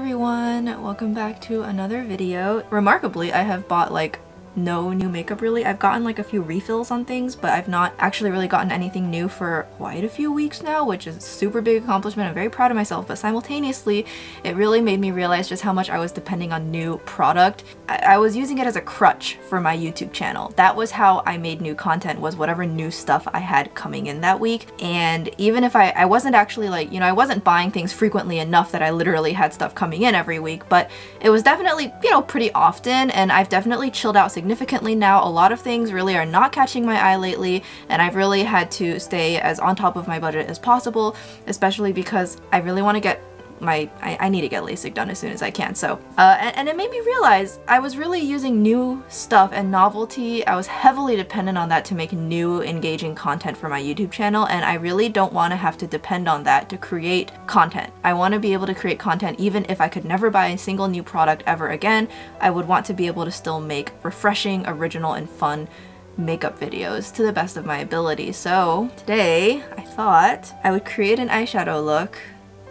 everyone! Welcome back to another video. Remarkably, I have bought like no new makeup really. I've gotten like a few refills on things, but I've not actually really gotten anything new for quite a few weeks now, which is a super big accomplishment. I'm very proud of myself, but simultaneously, it really made me realize just how much I was depending on new product. I, I was using it as a crutch for my YouTube channel. That was how I made new content, was whatever new stuff I had coming in that week. And even if I, I wasn't actually like, you know, I wasn't buying things frequently enough that I literally had stuff coming in every week, but it was definitely, you know, pretty often, and I've definitely chilled out significantly now. A lot of things really are not catching my eye lately and I've really had to stay as on top of my budget as possible, especially because I really want to get my I, I, need to get LASIK done as soon as I can. So, uh, and, and, it made me realize I was really using new stuff and novelty. I was heavily dependent on that to make new engaging content for my YouTube channel and I really don't want to have to depend on that to create content. I want to be able to create content even if I could never buy a single new product ever again. I would want to be able to still make refreshing, original, and fun makeup videos to the best of my ability. So today I thought I would create an eyeshadow look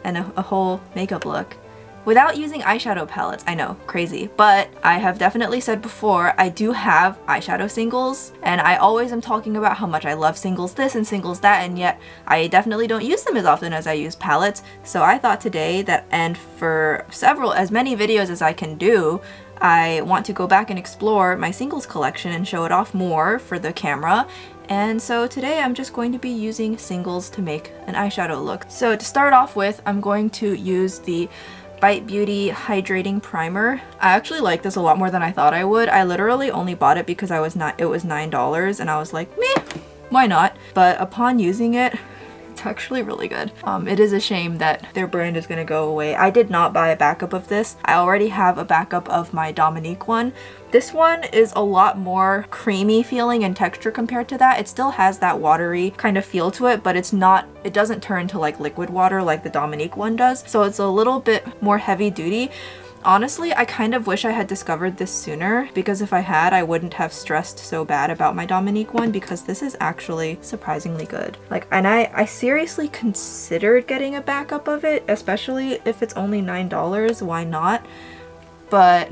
and a, a whole makeup look without using eyeshadow palettes. I know, crazy. But I have definitely said before, I do have eyeshadow singles, and I always am talking about how much I love singles this and singles that, and yet I definitely don't use them as often as I use palettes. So I thought today that, and for several, as many videos as I can do, I want to go back and explore my singles collection and show it off more for the camera and so today I'm just going to be using singles to make an eyeshadow look. So to start off with, I'm going to use the Bite Beauty Hydrating Primer. I actually like this a lot more than I thought I would. I literally only bought it because I was not it was $9 and I was like, meh, why not? But upon using it, it's actually really good. Um, it is a shame that their brand is to go away. I did not buy a backup of this. I already have a backup of my Dominique one. This one is a lot more creamy feeling and texture compared to that. It still has that watery kind of feel to it, but it's not, it doesn't turn to like liquid water like the Dominique one does. So it's a little bit more heavy duty. Honestly, I kind of wish I had discovered this sooner because if I had, I wouldn't have stressed so bad about my Dominique one because this is actually surprisingly good. Like, and I, I seriously considered getting a backup of it, especially if it's only $9, why not? But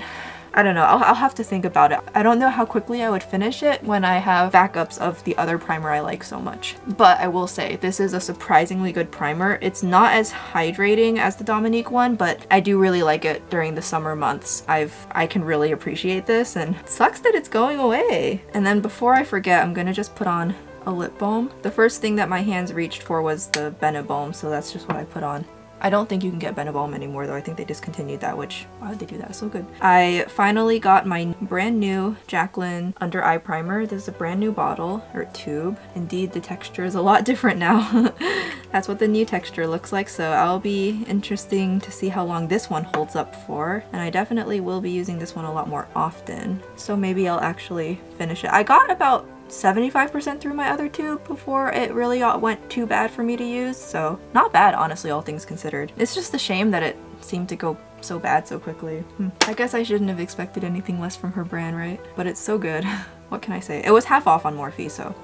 I don't know, I'll, I'll, have to think about it. I don't know how quickly I would finish it when I have backups of the other primer I like so much. But I will say, this is a surprisingly good primer. It's not as hydrating as the Dominique one, but I do really like it during the summer months. I've I can really appreciate this and sucks that it's going away. And then before I forget, I'm gonna just put on a lip balm. The first thing that my hands reached for was the Benebalm, so that's just what I put on. I don't think you can get Benebalm anymore though. I think they discontinued that, which, why would they do that? So good. I finally got my brand new Jaclyn under eye primer. This is a brand new bottle, or tube. Indeed, the texture is a lot different now. That's what the new texture looks like, so I'll be interesting to see how long this one holds up for. And I definitely will be using this one a lot more often. So maybe I'll actually finish it. I got about 75% through my other tube before it really went too bad for me to use, so not bad honestly all things considered. It's just a shame that it seemed to go so bad so quickly. Hmm. I guess I shouldn't have expected anything less from her brand, right? But it's so good. what can I say? It was half off on Morphe, so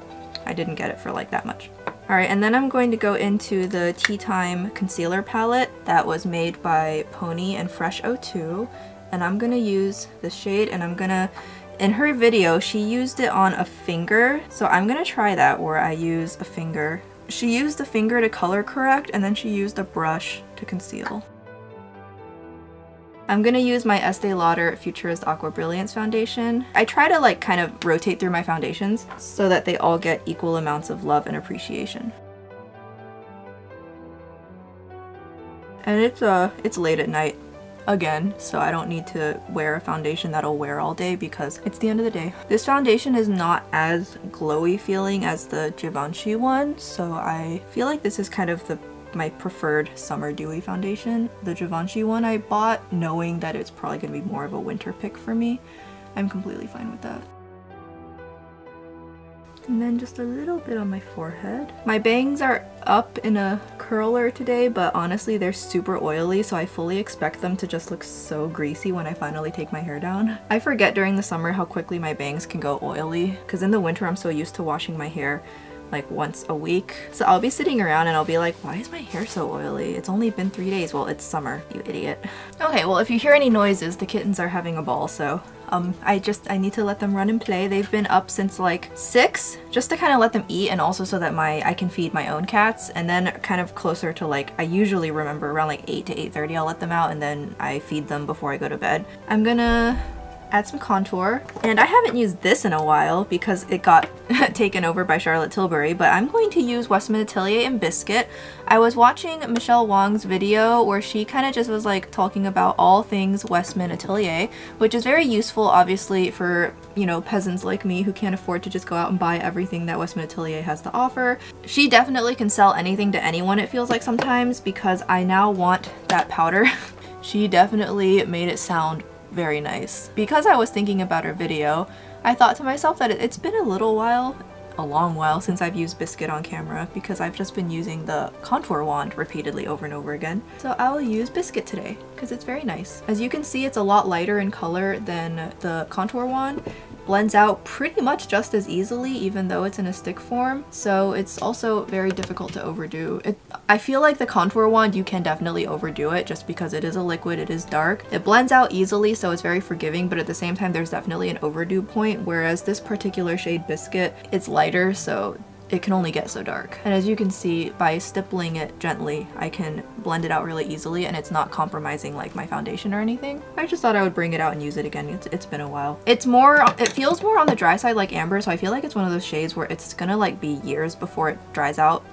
I didn't get it for like that much. Alright, and then I'm going to go into the Tea Time Concealer Palette that was made by Pony and Fresh O2, And I'm gonna use this shade and I'm gonna in her video, she used it on a finger, so I'm gonna try that where I use a finger. She used the finger to color correct and then she used a brush to conceal. I'm gonna use my Estee Lauder Futurist Aqua Brilliance foundation. I try to like kind of rotate through my foundations so that they all get equal amounts of love and appreciation. And it's uh, it's late at night again, so I don't need to wear a foundation that'll wear all day because it's the end of the day. This foundation is not as glowy feeling as the Givenchy one, so I feel like this is kind of the my preferred summer dewy foundation. The Givenchy one I bought knowing that it's probably going to be more of a winter pick for me. I'm completely fine with that. And then just a little bit on my forehead. My bangs are up in a curler today, but honestly they're super oily, so I fully expect them to just look so greasy when I finally take my hair down. I forget during the summer how quickly my bangs can go oily, because in the winter I'm so used to washing my hair like once a week. So I'll be sitting around and I'll be like, why is my hair so oily? It's only been three days. Well, it's summer, you idiot. Okay, well if you hear any noises, the kittens are having a ball, so um, I just, I need to let them run and play. They've been up since like 6, just to kind of let them eat and also so that my I can feed my own cats. And then kind of closer to like, I usually remember around like 8 to 8.30 I'll let them out and then I feed them before I go to bed. I'm gonna add some contour. And I haven't used this in a while because it got taken over by Charlotte Tilbury, but I'm going to use Westman Atelier and Biscuit. I was watching Michelle Wong's video where she kind of just was like talking about all things Westman Atelier, which is very useful obviously for, you know, peasants like me who can't afford to just go out and buy everything that Westman Atelier has to offer. She definitely can sell anything to anyone it feels like sometimes because I now want that powder. she definitely made it sound very nice. Because I was thinking about her video, I thought to myself that it's been a little while, a long while since I've used Biscuit on camera because I've just been using the contour wand repeatedly over and over again. So I will use Biscuit today because it's very nice. As you can see, it's a lot lighter in color than the contour wand blends out pretty much just as easily even though it's in a stick form so it's also very difficult to overdo. It, I feel like the contour wand you can definitely overdo it just because it is a liquid, it is dark. It blends out easily so it's very forgiving but at the same time there's definitely an overdo point whereas this particular shade Biscuit it's lighter so it can only get so dark. And as you can see, by stippling it gently, I can blend it out really easily and it's not compromising like my foundation or anything. I just thought I would bring it out and use it again. It's, it's been a while. It's more, it feels more on the dry side like amber, so I feel like it's one of those shades where it's gonna like be years before it dries out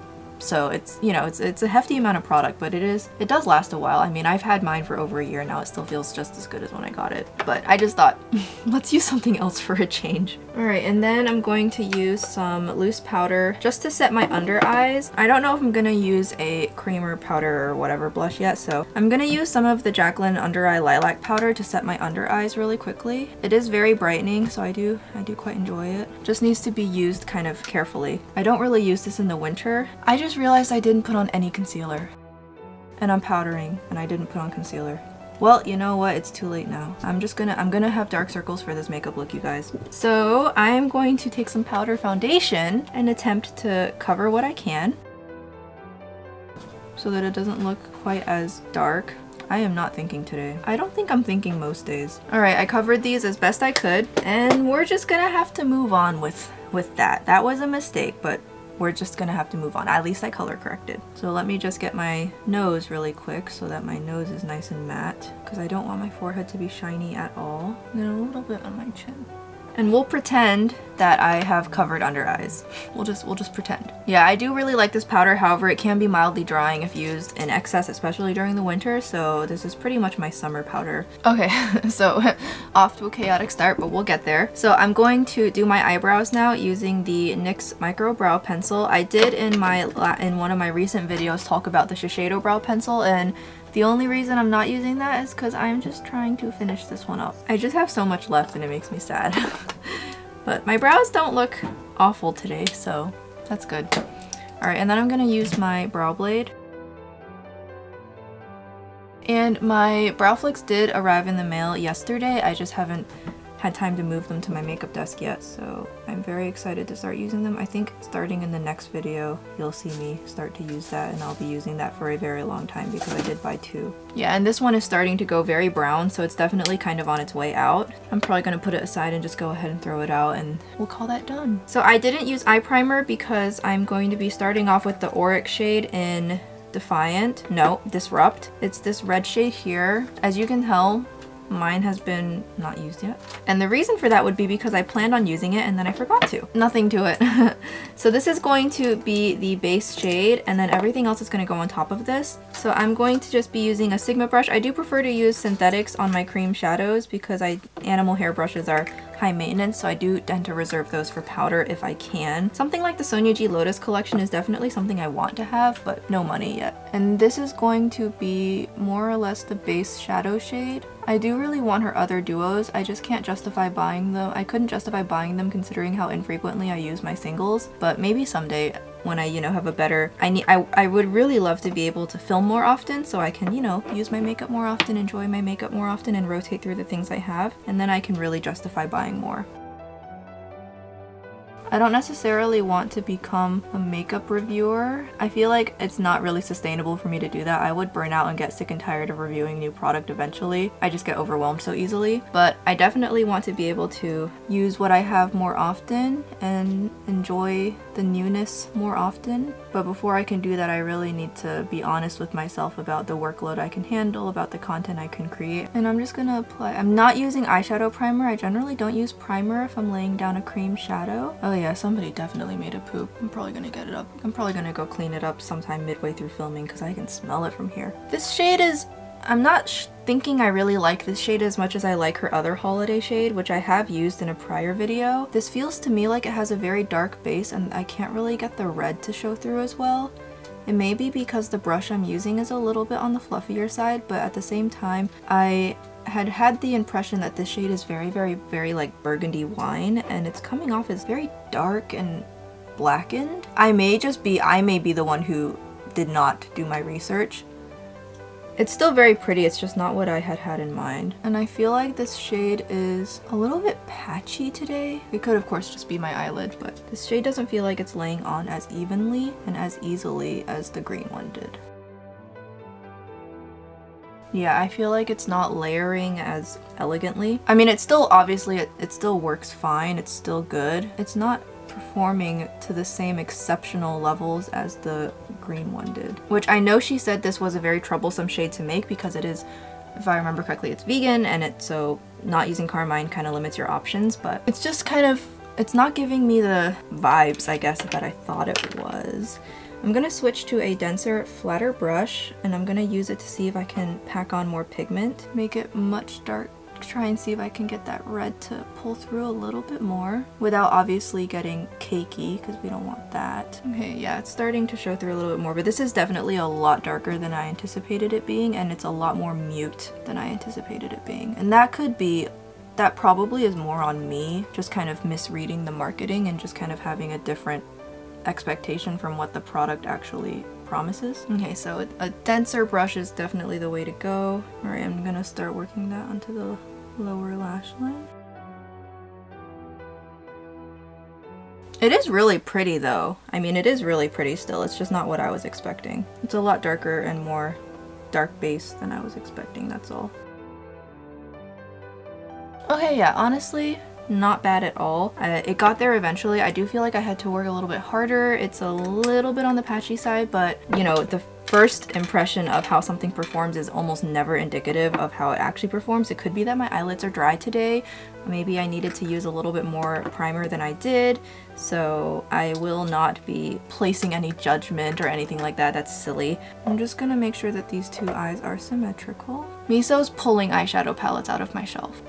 so it's, you know, it's, it's a hefty amount of product, but it is, it does last a while. I mean, I've had mine for over a year now. It still feels just as good as when I got it. But I just thought, let's use something else for a change. All right, and then I'm going to use some loose powder just to set my under eyes. I don't know if I'm gonna use a creamer powder or whatever blush yet, so I'm gonna use some of the Jaclyn Under Eye Lilac powder to set my under eyes really quickly. It is very brightening, so I do, I do quite enjoy it. Just needs to be used kind of carefully. I don't really use this in the winter. I just just realized I didn't put on any concealer. And I'm powdering, and I didn't put on concealer. Well, you know what? It's too late now. I'm just gonna- I'm gonna have dark circles for this makeup look, you guys. So I am going to take some powder foundation and attempt to cover what I can so that it doesn't look quite as dark. I am not thinking today. I don't think I'm thinking most days. Alright, I covered these as best I could, and we're just gonna have to move on with, with that. That was a mistake, but we're just gonna have to move on. At least I color corrected. So let me just get my nose really quick so that my nose is nice and matte because I don't want my forehead to be shiny at all. And a little bit on my chin. And we'll pretend that I have covered under eyes. We'll just we'll just pretend. Yeah, I do really like this powder. However, it can be mildly drying if used in excess, especially during the winter. So this is pretty much my summer powder. Okay, so off to a chaotic start, but we'll get there. So I'm going to do my eyebrows now using the NYX Micro Brow Pencil. I did in my in one of my recent videos talk about the Shiseido Brow Pencil and the only reason I'm not using that is because I'm just trying to finish this one up. I just have so much left and it makes me sad. but my brows don't look awful today, so that's good. Alright, and then I'm going to use my brow blade. And my brow flicks did arrive in the mail yesterday. I just haven't had time to move them to my makeup desk yet, so I'm very excited to start using them. I think starting in the next video, you'll see me start to use that, and I'll be using that for a very long time because I did buy two. Yeah, and this one is starting to go very brown, so it's definitely kind of on its way out. I'm probably going to put it aside and just go ahead and throw it out, and we'll call that done. So I didn't use eye primer because I'm going to be starting off with the Auric shade in Defiant. No, Disrupt. It's this red shade here. As you can tell, Mine has been not used yet. And the reason for that would be because I planned on using it and then I forgot to. Nothing to it. so this is going to be the base shade and then everything else is going to go on top of this. So I'm going to just be using a Sigma brush. I do prefer to use synthetics on my cream shadows because I animal hair brushes are high maintenance, so I do tend to reserve those for powder if I can. Something like the Sonia G Lotus collection is definitely something I want to have, but no money yet. And this is going to be more or less the base shadow shade. I do really want her other duos, I just can't justify buying them. I couldn't justify buying them considering how infrequently I use my singles, but maybe someday when I, you know, have a better, I need, I, I would really love to be able to film more often so I can, you know, use my makeup more often, enjoy my makeup more often, and rotate through the things I have, and then I can really justify buying more. I don't necessarily want to become a makeup reviewer. I feel like it's not really sustainable for me to do that. I would burn out and get sick and tired of reviewing new product eventually. I just get overwhelmed so easily. But I definitely want to be able to use what I have more often and enjoy the newness more often. But before I can do that, I really need to be honest with myself about the workload I can handle, about the content I can create. And I'm just gonna apply, I'm not using eyeshadow primer. I generally don't use primer if I'm laying down a cream shadow. Oh somebody definitely made a poop. I'm probably gonna get it up. I'm probably gonna go clean it up sometime midway through filming because I can smell it from here. This shade is I'm not thinking I really like this shade as much as I like her other holiday shade, which I have used in a prior video. This feels to me like it has a very dark base and I can't really get the red to show through as well. It may be because the brush I'm using is a little bit on the fluffier side, but at the same time, I had had the impression that this shade is very, very, very like burgundy wine, and it's coming off as very dark and blackened. I may just be, I may be the one who did not do my research, it's still very pretty, it's just not what I had had in mind. And I feel like this shade is a little bit patchy today. It could of course just be my eyelid, but this shade doesn't feel like it's laying on as evenly and as easily as the green one did. Yeah, I feel like it's not layering as elegantly. I mean, it's still, obviously, it, it still works fine. It's still good. It's not performing to the same exceptional levels as the green one did. Which I know she said this was a very troublesome shade to make because it is, if I remember correctly, it's vegan and it so not using carmine kind of limits your options, but it's just kind of, it's not giving me the vibes, I guess, that I thought it was. I'm gonna switch to a denser, flatter brush and I'm gonna use it to see if I can pack on more pigment, make it much dark try and see if I can get that red to pull through a little bit more without obviously getting cakey because we don't want that. Okay, yeah, it's starting to show through a little bit more, but this is definitely a lot darker than I anticipated it being and it's a lot more mute than I anticipated it being. And that could be that probably is more on me, just kind of misreading the marketing and just kind of having a different expectation from what the product actually promises. Okay, so a, denser brush is definitely the way to go. Alright, I'm gonna start working that onto the lower lash line. It is really pretty though. I mean, it is really pretty still. It's just not what I was expecting. It's a lot darker and more dark base than I was expecting, that's all. Okay, yeah, honestly, not bad at all. Uh, it got there eventually. I do feel like I had to work a little bit harder. It's a little bit on the patchy side, but you know, the first impression of how something performs is almost never indicative of how it actually performs. It could be that my eyelids are dry today. Maybe I needed to use a little bit more primer than I did. So I will not be placing any judgment or anything like that. That's silly. I'm just gonna make sure that these two eyes are symmetrical. Miso's pulling eyeshadow palettes out of my shelf.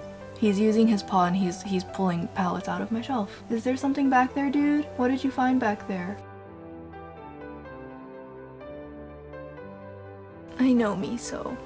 He's using his paw and he's he's pulling palettes out of my shelf. Is there something back there, dude? What did you find back there? I know me, so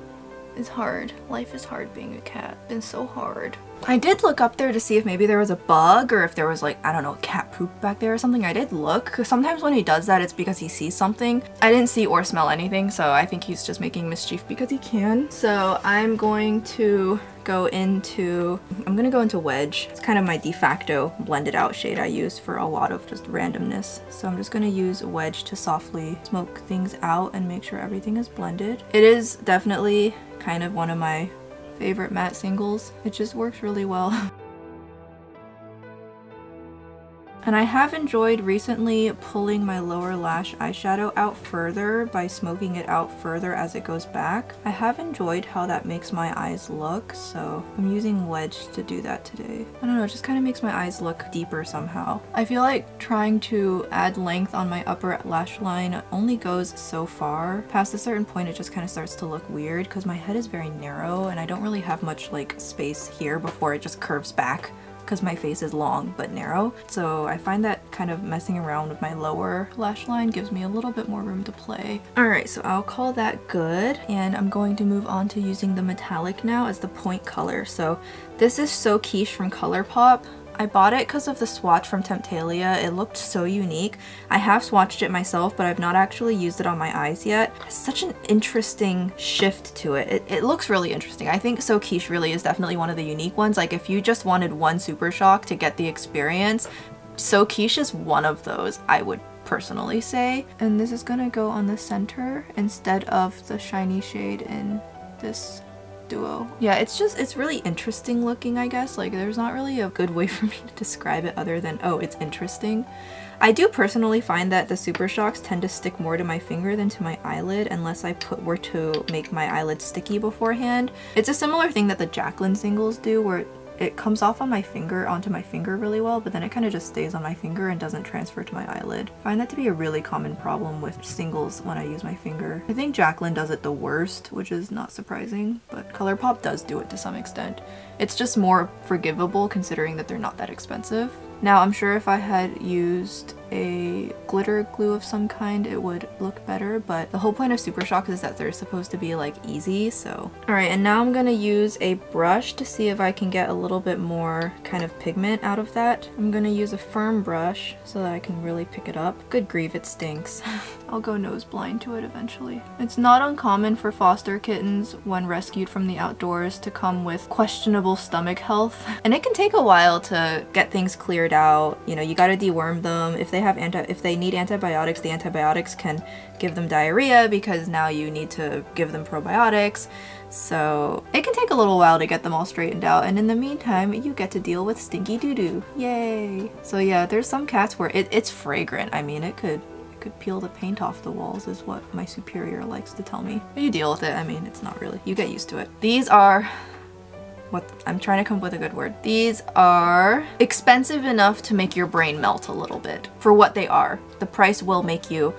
It's hard. Life is hard being a cat. Been so hard. I did look up there to see if maybe there was a bug or if there was like, I don't know, cat poop back there or something. I did look because sometimes when he does that, it's because he sees something. I didn't see or smell anything, so I think he's just making mischief because he can. So I'm going to go into, I'm gonna go into Wedge. It's kind of my de facto blended out shade I use for a lot of just randomness. So I'm just gonna use Wedge to softly smoke things out and make sure everything is blended. It is definitely kind of one of my favorite matte singles. It just works really well. And I have enjoyed recently pulling my lower lash eyeshadow out further by smoking it out further as it goes back. I have enjoyed how that makes my eyes look, so I'm using Wedge to do that today. I don't know, it just kind of makes my eyes look deeper somehow. I feel like trying to add length on my upper lash line only goes so far. Past a certain point it just kind of starts to look weird because my head is very narrow and I don't really have much like space here before it just curves back because my face is long but narrow. So I find that kind of messing around with my lower lash line gives me a little bit more room to play. Alright, so I'll call that good. And I'm going to move on to using the metallic now as the point color. So this is So Quiche from ColourPop. I bought it because of the swatch from Temptalia. It looked so unique. I have swatched it myself, but I've not actually used it on my eyes yet. Such an interesting shift to it. it. It looks really interesting. I think So Quiche really is definitely one of the unique ones. Like if you just wanted one Super Shock to get the experience, So Quiche is one of those, I would personally say. And this is gonna go on the center instead of the shiny shade in this duo. Yeah, it's just, it's really interesting looking, I guess. Like, there's not really a good way for me to describe it other than, oh, it's interesting. I do personally find that the Super Shocks tend to stick more to my finger than to my eyelid unless I put were to make my eyelid sticky beforehand. It's a similar thing that the Jaclyn singles do where it comes off on my finger onto my finger really well but then it kind of just stays on my finger and doesn't transfer to my eyelid. I find that to be a really common problem with singles when I use my finger. I think Jaclyn does it the worst which is not surprising but ColourPop does do it to some extent. It's just more forgivable considering that they're not that expensive. Now I'm sure if I had used a glitter glue of some kind it would look better but the whole point of Super Shock is that they're supposed to be like easy so. Alright and now I'm gonna use a brush to see if I can get a little bit more kind of pigment out of that. I'm gonna use a firm brush so that I can really pick it up. Good grief it stinks. I'll go nose blind to it eventually. It's not uncommon for foster kittens when rescued from the outdoors to come with questionable stomach health and it can take a while to get things cleared out. You know you gotta deworm them. If they have anti if they need antibiotics, the antibiotics can give them diarrhea because now you need to give them probiotics. So it can take a little while to get them all straightened out and in the meantime you get to deal with stinky doo-doo. Yay! So yeah, there's some cats where it, it's fragrant. I mean it could it could peel the paint off the walls is what my superior likes to tell me. But you deal with it. I mean it's not really. You get used to it. These are I'm trying to come up with a good word. These are expensive enough to make your brain melt a little bit for what they are. The price will make you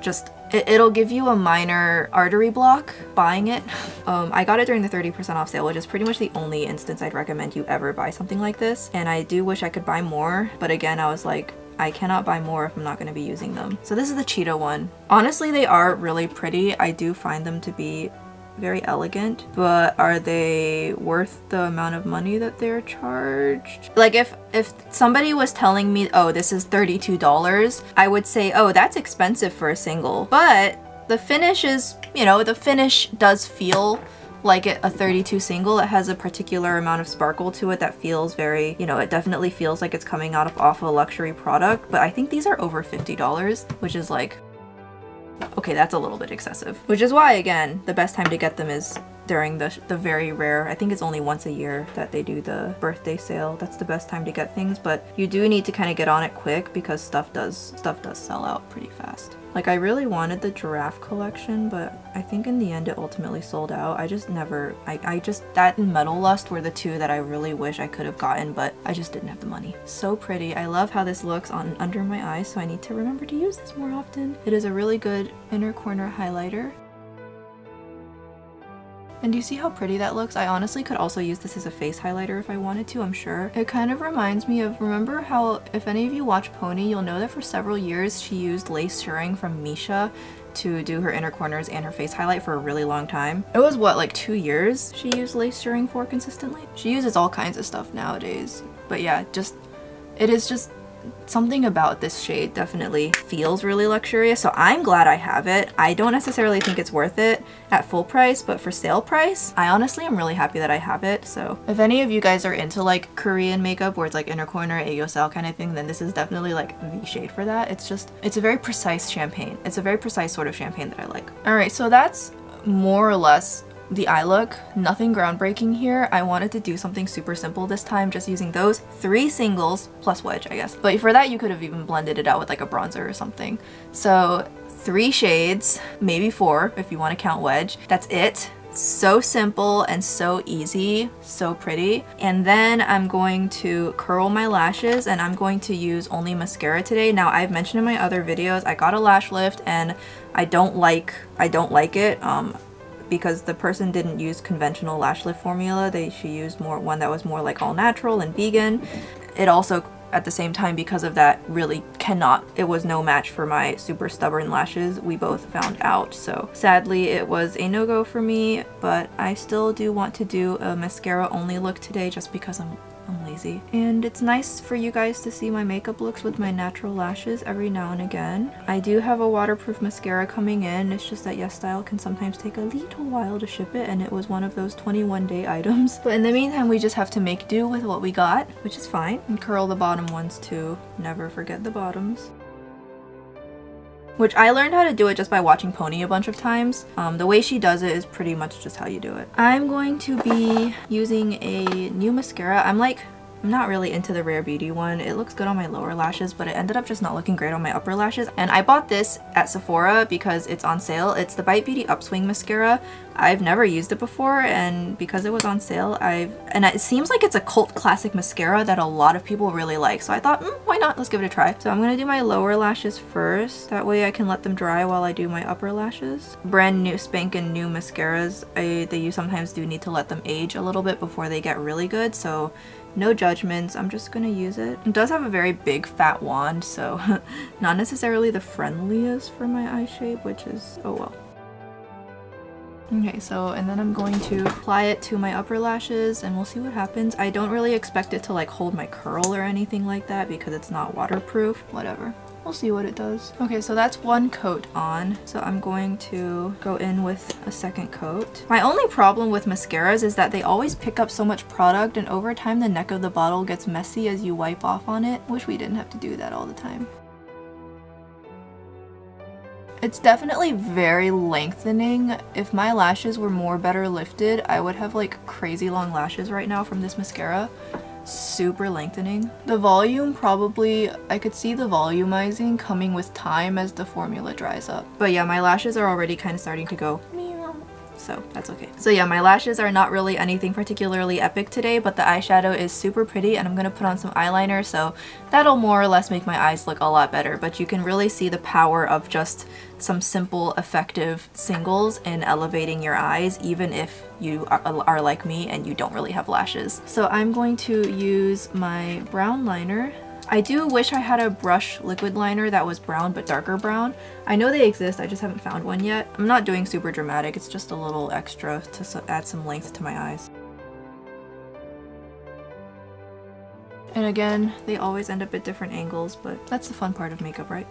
just It'll give you a minor artery block buying it. Um, I got it during the 30% off sale, which is pretty much the only instance I'd recommend you ever buy something like this. And I do wish I could buy more, but again, I was like, I cannot buy more if I'm not going to be using them. So this is the Cheetah one. Honestly, they are really pretty. I do find them to be very elegant, but are they worth the amount of money that they're charged? Like if if somebody was telling me, oh, this is $32, I would say, oh, that's expensive for a single. But the finish is, you know, the finish does feel like a 32 single. It has a particular amount of sparkle to it that feels very, you know, it definitely feels like it's coming out of off a luxury product. But I think these are over $50, which is like Okay, that's a little bit excessive. Which is why, again, the best time to get them is during the, the very rare, I think it's only once a year that they do the birthday sale. That's the best time to get things, but you do need to kind of get on it quick because stuff does, stuff does sell out pretty fast. Like I really wanted the giraffe collection, but I think in the end it ultimately sold out. I just never, I, I just, that and Metal Lust were the two that I really wish I could have gotten, but I just didn't have the money. So pretty. I love how this looks on under my eyes, so I need to remember to use this more often. It is a really good inner corner highlighter. And do you see how pretty that looks? I honestly could also use this as a face highlighter if I wanted to, I'm sure. It kind of reminds me of, remember how, if any of you watch Pony, you'll know that for several years she used lace shirring from Misha to do her inner corners and her face highlight for a really long time. It was what, like two years she used lace shirring for consistently? She uses all kinds of stuff nowadays. But yeah, just, it is just something about this shade definitely feels really luxurious so I'm glad I have it. I don't necessarily think it's worth it at full price but for sale price I honestly am really happy that I have it so if any of you guys are into like Korean makeup where it's like inner corner aegyo sal kind of thing then this is definitely like the shade for that. It's just it's a very precise champagne. It's a very precise sort of champagne that I like. Alright so that's more or less the eye look. Nothing groundbreaking here. I wanted to do something super simple this time, just using those three singles plus wedge, I guess. But for that, you could have even blended it out with like a bronzer or something. So three shades, maybe four if you want to count wedge. That's it. So simple and so easy, so pretty. And then I'm going to curl my lashes and I'm going to use only mascara today. Now I've mentioned in my other videos, I got a lash lift and I don't like, I don't like it. Um, because the person didn't use conventional lash lift formula. They she used more one that was more like all natural and vegan. It also at the same time because of that really cannot it was no match for my super stubborn lashes we both found out so sadly it was a no-go for me but I still do want to do a mascara only look today just because I'm I'm lazy. And it's nice for you guys to see my makeup looks with my natural lashes every now and again. I do have a waterproof mascara coming in. It's just that YesStyle can sometimes take a little while to ship it and it was one of those 21 day items. But in the meantime, we just have to make do with what we got, which is fine. And curl the bottom ones too. Never forget the bottoms which I learned how to do it just by watching Pony a bunch of times. Um, the way she does it is pretty much just how you do it. I'm going to be using a new mascara. I'm like I'm not really into the Rare Beauty one. It looks good on my lower lashes, but it ended up just not looking great on my upper lashes. And I bought this at Sephora because it's on sale. It's the Bite Beauty Upswing Mascara. I've never used it before, and because it was on sale, I've... And it seems like it's a cult classic mascara that a lot of people really like. So I thought, mm, why not? Let's give it a try. So I'm going to do my lower lashes first. That way I can let them dry while I do my upper lashes. Brand new spanking new mascaras, I, they you sometimes do need to let them age a little bit before they get really good. So no judgments, I'm just gonna use it. It does have a very big fat wand, so not necessarily the friendliest for my eye shape, which is, oh well. Okay, so, and then I'm going to apply it to my upper lashes and we'll see what happens. I don't really expect it to like hold my curl or anything like that because it's not waterproof. Whatever. We'll see what it does. Okay, so that's one coat on. So I'm going to go in with a second coat. My only problem with mascaras is that they always pick up so much product and over time the neck of the bottle gets messy as you wipe off on it. Wish we didn't have to do that all the time. It's definitely very lengthening. If my lashes were more better lifted, I would have like crazy long lashes right now from this mascara super lengthening. The volume probably, I could see the volumizing coming with time as the formula dries up. But yeah, my lashes are already kind of starting to go so that's okay. So yeah, my lashes are not really anything particularly epic today, but the eyeshadow is super pretty and I'm gonna put on some eyeliner, so that'll more or less make my eyes look a lot better, but you can really see the power of just some simple, effective singles in elevating your eyes, even if you are, are like me and you don't really have lashes. So I'm going to use my brown liner I do wish I had a brush liquid liner that was brown but darker brown. I know they exist, I just haven't found one yet. I'm not doing super dramatic, it's just a little extra to add some length to my eyes. And again, they always end up at different angles, but that's the fun part of makeup, right?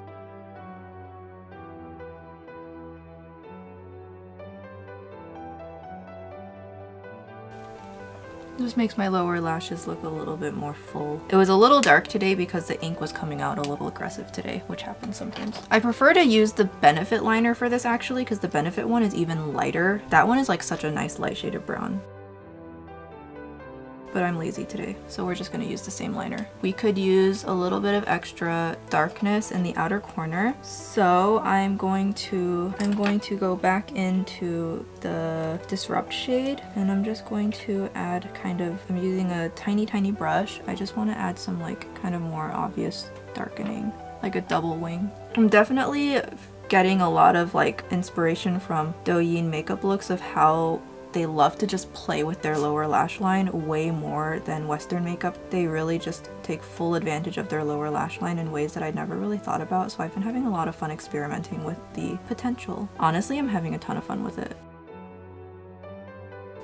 Just makes my lower lashes look a little bit more full. It was a little dark today because the ink was coming out a little aggressive today, which happens sometimes. I prefer to use the Benefit liner for this actually because the Benefit one is even lighter. That one is like such a nice light shade of brown but I'm lazy today, so we're just gonna use the same liner. We could use a little bit of extra darkness in the outer corner. So I'm going to, I'm going to go back into the Disrupt shade and I'm just going to add kind of, I'm using a tiny, tiny brush. I just wanna add some like kind of more obvious darkening, like a double wing. I'm definitely getting a lot of like inspiration from Douyin makeup looks of how they love to just play with their lower lash line way more than Western makeup. They really just take full advantage of their lower lash line in ways that I'd never really thought about, so I've been having a lot of fun experimenting with the potential. Honestly, I'm having a ton of fun with it.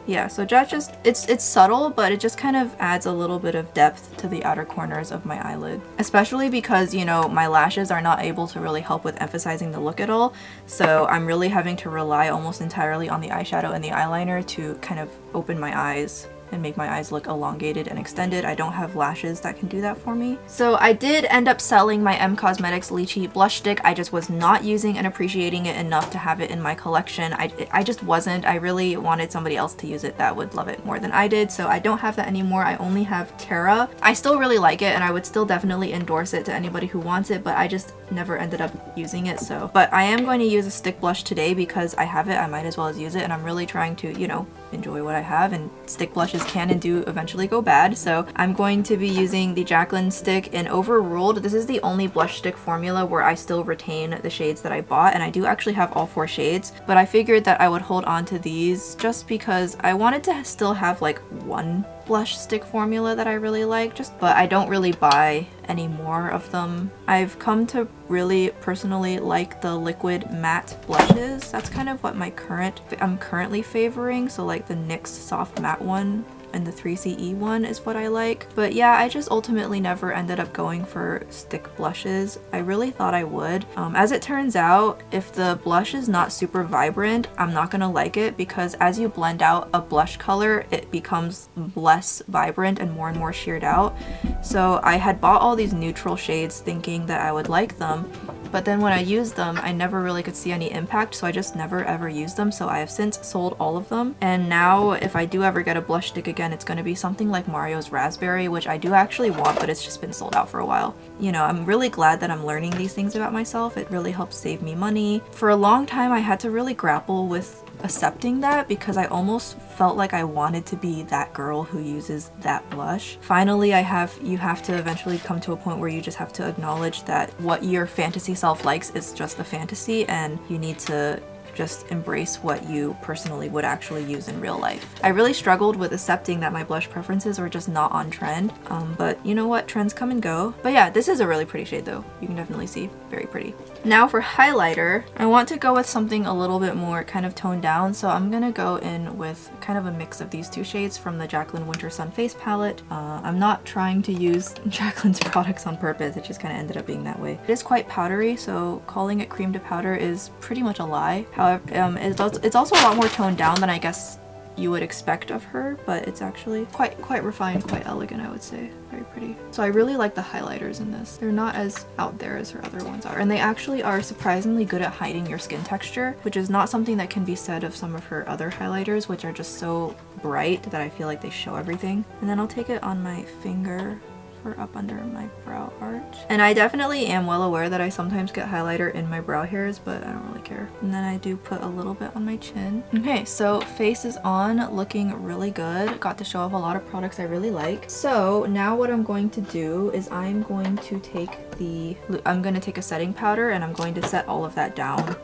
Yeah, so that just, it's, it's subtle, but it just kind of adds a little bit of depth to the outer corners of my eyelid. Especially because, you know, my lashes are not able to really help with emphasizing the look at all, so I'm really having to rely almost entirely on the eyeshadow and the eyeliner to kind of open my eyes and make my eyes look elongated and extended. I don't have lashes that can do that for me. So I did end up selling my M Cosmetics Lychee blush stick. I just was not using and appreciating it enough to have it in my collection. I, I just wasn't. I really wanted somebody else to use it that would love it more than I did. So I don't have that anymore. I only have Terra. I still really like it and I would still definitely endorse it to anybody who wants it, but I just never ended up using it. So, but I am going to use a stick blush today because I have it. I might as well as use it and I'm really trying to, you know, enjoy what I have and stick blushes can and do eventually go bad. So I'm going to be using the Jaclyn stick in Overruled. This is the only blush stick formula where I still retain the shades that I bought and I do actually have all four shades but I figured that I would hold on to these just because I wanted to still have like one blush stick formula that I really like, just but I don't really buy any more of them. I've come to really personally like the liquid matte blushes. That's kind of what my current I'm currently favoring. So like the NYX soft matte one and the 3CE one is what I like. But yeah, I just ultimately never ended up going for stick blushes. I really thought I would. Um, as it turns out, if the blush is not super vibrant, I'm not gonna like it because as you blend out a blush color, it becomes less vibrant and more and more sheared out. So I had bought all these neutral shades thinking that I would like them, but then when I used them, I never really could see any impact, so I just never ever used them. So I have since sold all of them. And now if I do ever get a blush stick again, it's going to be something like Mario's Raspberry, which I do actually want, but it's just been sold out for a while. You know, I'm really glad that I'm learning these things about myself. It really helps save me money. For a long time, I had to really grapple with accepting that because I almost felt like I wanted to be that girl who uses that blush. Finally, I have you have to eventually come to a point where you just have to acknowledge that what your fantasy self likes is just a fantasy and you need to just embrace what you personally would actually use in real life. I really struggled with accepting that my blush preferences were just not on trend, um, but you know what, trends come and go. But yeah, this is a really pretty shade though. You can definitely see, very pretty. Now for highlighter, I want to go with something a little bit more kind of toned down, so I'm gonna go in with kind of a mix of these two shades from the Jaclyn Winter Sun Face Palette. Uh, I'm not trying to use Jaclyn's products on purpose, it just kind of ended up being that way. It is quite powdery, so calling it cream to powder is pretty much a lie. However, um, it's, also, it's also a lot more toned down than I guess you would expect of her, but it's actually quite quite refined, quite elegant, I would say. Very pretty. So I really like the highlighters in this. They're not as out there as her other ones are, and they actually are surprisingly good at hiding your skin texture, which is not something that can be said of some of her other highlighters, which are just so bright that I feel like they show everything. And then I'll take it on my finger for up under my brow arch. And I definitely am well aware that I sometimes get highlighter in my brow hairs, but I don't really care. And then I do put a little bit on my chin. Okay, so face is on, looking really good. Got to show off a lot of products I really like. So now what I'm going to do is I'm going to take the, I'm going to take a setting powder and I'm going to set all of that down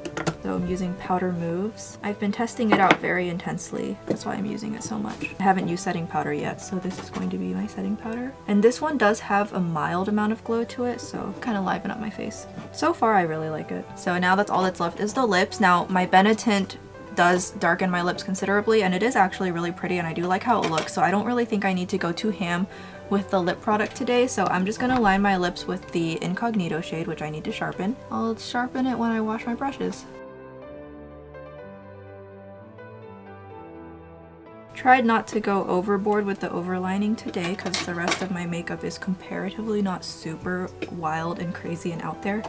so I'm using Powder Moves. I've been testing it out very intensely. That's why I'm using it so much. I haven't used setting powder yet, so this is going to be my setting powder. And this one does have a mild amount of glow to it, so kind of liven up my face. So far, I really like it. So now that's all that's left is the lips. Now, my Benetint does darken my lips considerably and it is actually really pretty and I do like how it looks so I don't really think I need to go too ham with the lip product today, so I'm just gonna line my lips with the Incognito shade, which I need to sharpen. I'll sharpen it when I wash my brushes. Tried not to go overboard with the overlining today because the rest of my makeup is comparatively not super wild and crazy and out there.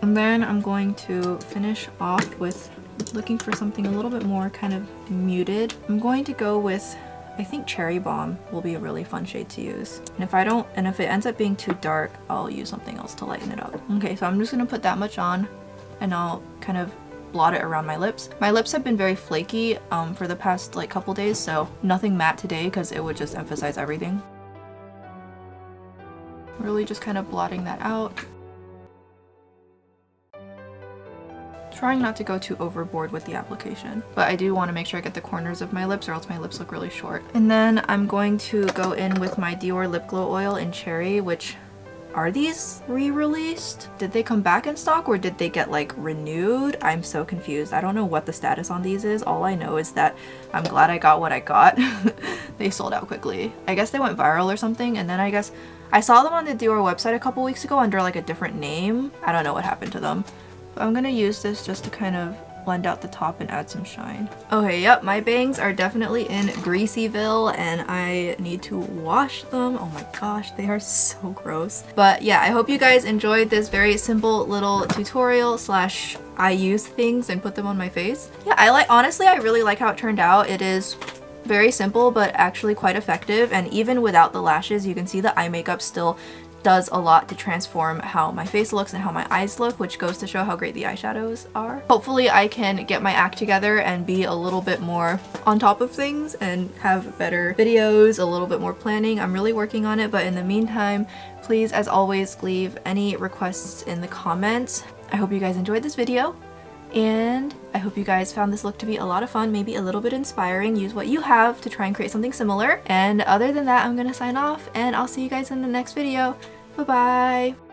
And then I'm going to finish off with looking for something a little bit more kind of muted. I'm going to go with I think Cherry Bomb will be a really fun shade to use. And if I don't, and if it ends up being too dark, I'll use something else to lighten it up. Okay, so I'm just gonna put that much on and I'll kind of blot it around my lips. My lips have been very flaky um, for the past like couple days, so nothing matte today because it would just emphasize everything. Really just kind of blotting that out. Trying not to go too overboard with the application, but I do want to make sure I get the corners of my lips or else my lips look really short. And then I'm going to go in with my Dior Lip Glow Oil in Cherry, which are these re-released? Did they come back in stock or did they get like renewed? I'm so confused. I don't know what the status on these is. All I know is that I'm glad I got what I got. they sold out quickly. I guess they went viral or something and then I guess I saw them on the Dior website a couple weeks ago under like a different name. I don't know what happened to them. But I'm gonna use this just to kind of blend out the top and add some shine. Okay, yep, my bangs are definitely in Greasyville and I need to wash them. Oh my gosh, they are so gross. But yeah, I hope you guys enjoyed this very simple little tutorial slash I use things and put them on my face. Yeah, I like, honestly, I really like how it turned out. It is very simple but actually quite effective and even without the lashes you can see the eye makeup still does a lot to transform how my face looks and how my eyes look, which goes to show how great the eyeshadows are. Hopefully I can get my act together and be a little bit more on top of things and have better videos, a little bit more planning. I'm really working on it, but in the meantime, please, as always, leave any requests in the comments. I hope you guys enjoyed this video and I hope you guys found this look to be a lot of fun, maybe a little bit inspiring. Use what you have to try and create something similar. And other than that, I'm gonna sign off and I'll see you guys in the next video. Bye-bye!